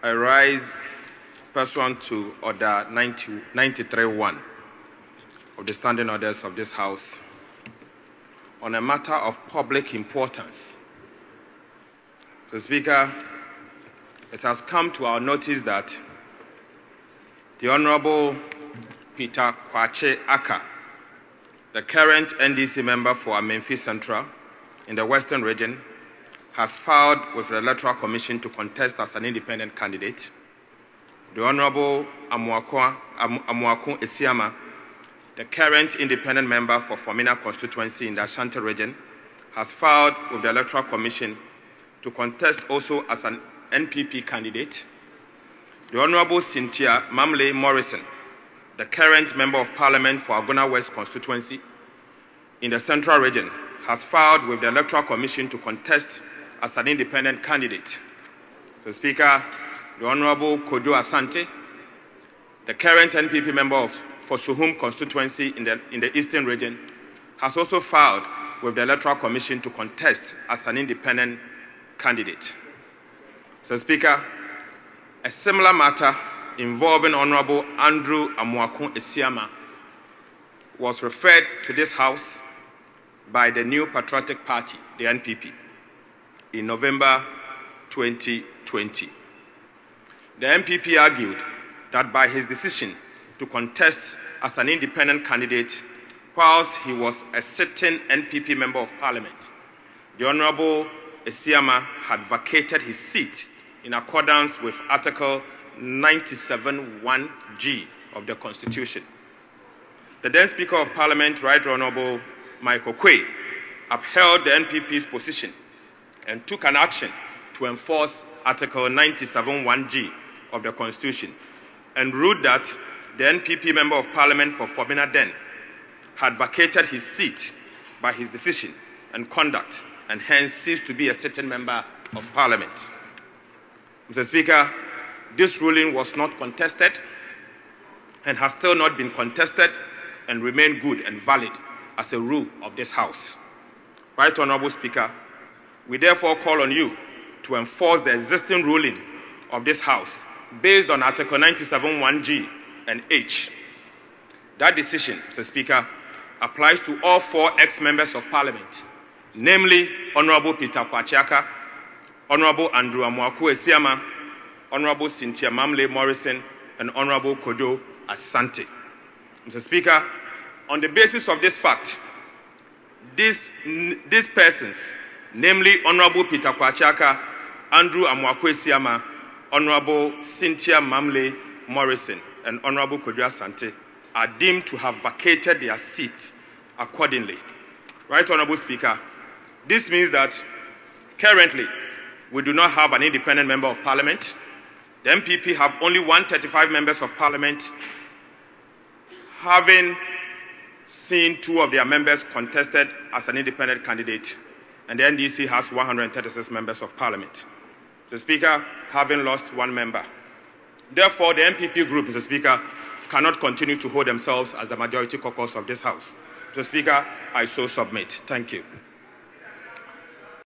I rise pursuant to Order 90 93.1 of the standing orders of this House on a matter of public importance. The Speaker, it has come to our notice that the Honorable Peter Kwakye Ackah, the current NDC member for Amenfi Central in the Western region, has filed with the Electoral Commission to contest as an independent candidate. The Honorable Amoako Am- Asiamah, the current independent member for Fomena constituency in the Ashanti region, has filed with the Electoral Commission to contest also as an NPP candidate. The Honorable Cynthia Mamle Morrison, the current member of parliament for Agona West constituency in the Central region, has filed with the Electoral Commission to contest as an independent candidate. So, Speaker, the Honorable Kojo Asante, the current NPP member of for Suhum constituency in the, in the Eastern region, has also filed with the Electoral Commission to contest as an independent candidate. So, Speaker, a similar matter involving Honorable Andrew Amoako Asiamah was referred to this House by the New Patriotic Party, the NPP, in November 2020. The NPP argued that by his decision to contest as an independent candidate whilst he was a sitting NPP Member of Parliament, the Honorable Asiamah had vacated his seat in accordance with Article 97.1g of the Constitution. The then Speaker of Parliament, Right Honorable Michael Oquaye, upheld the NPP's position and took an action to enforce Article 97.1g of the Constitution and ruled that the NPP Member of Parliament for Fomena Den had vacated his seat by his decision and conduct and hence ceased to be a sitting Member of Parliament. Mr. Speaker, this ruling was not contested and has still not been contested and remain good and valid as a rule of this House. Right Honorable Speaker, we therefore call on you to enforce the existing ruling of this House based on Article 97.1g and h. That decision, Mr. Speaker, applies to all four ex-members of Parliament, namely Honorable Peter Kwakye Ackah, Honorable Andrew Amoako Asiamah, Honorable Cynthia Mamle Morrison, and Honorable Kodo Asante. Mr. Speaker, on the basis of this fact, these, these persons, namely Honorable Peter Kwakye Ackah, Andrew Amoako Asiamah, Honorable Cynthia Mamle Morrison, and Honorable Kodo Asante, are deemed to have vacated their seats accordingly. Right, Honorable Speaker, this means that currently we do not have an independent member of parliament. The NPP have only 135 members of parliament, having seen two of their members contested as an independent candidate, and the NDC has 136 members of parliament. The Speaker having lost one member. Therefore, the NPP group, Mr. Speaker, cannot continue to hold themselves as the majority caucus of this House. Mr. Speaker, I so submit. Thank you.